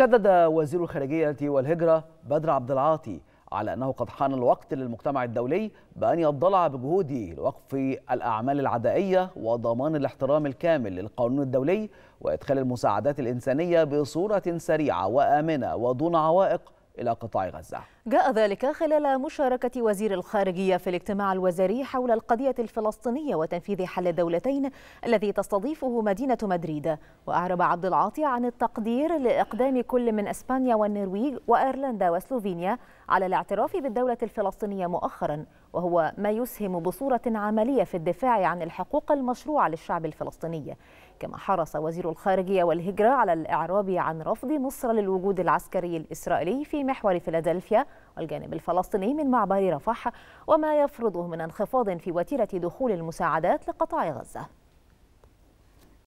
شدد وزير الخارجية والهجرة بدر عبد العاطي على أنه قد حان الوقت للمجتمع الدولي بأن يضلع بجهوده لوقف الأعمال العدائية وضمان الاحترام الكامل للقانون الدولي وإدخال المساعدات الإنسانية بصورة سريعة وآمنة ودون عوائق إلى قطاع غزة. جاء ذلك خلال مشاركة وزير الخارجية في الاجتماع الوزاري حول القضية الفلسطينية وتنفيذ حل الدولتين الذي تستضيفه مدينة مدريد. وأعرب عبد العاطي عن التقدير لإقدام كل من إسبانيا والنرويج وأيرلندا وسلوفينيا على الاعتراف بالدولة الفلسطينية مؤخرا وهو ما يسهم بصورة عملية في الدفاع عن الحقوق المشروعة للشعب الفلسطيني. كما حرص وزير الخارجية والهجرة على الإعراب عن رفض مصر للوجود العسكري الإسرائيلي في محور فيلادلفيا والجانب الفلسطيني من معبر رفح وما يفرضه من انخفاض في وتيرة دخول المساعدات لقطاع غزة.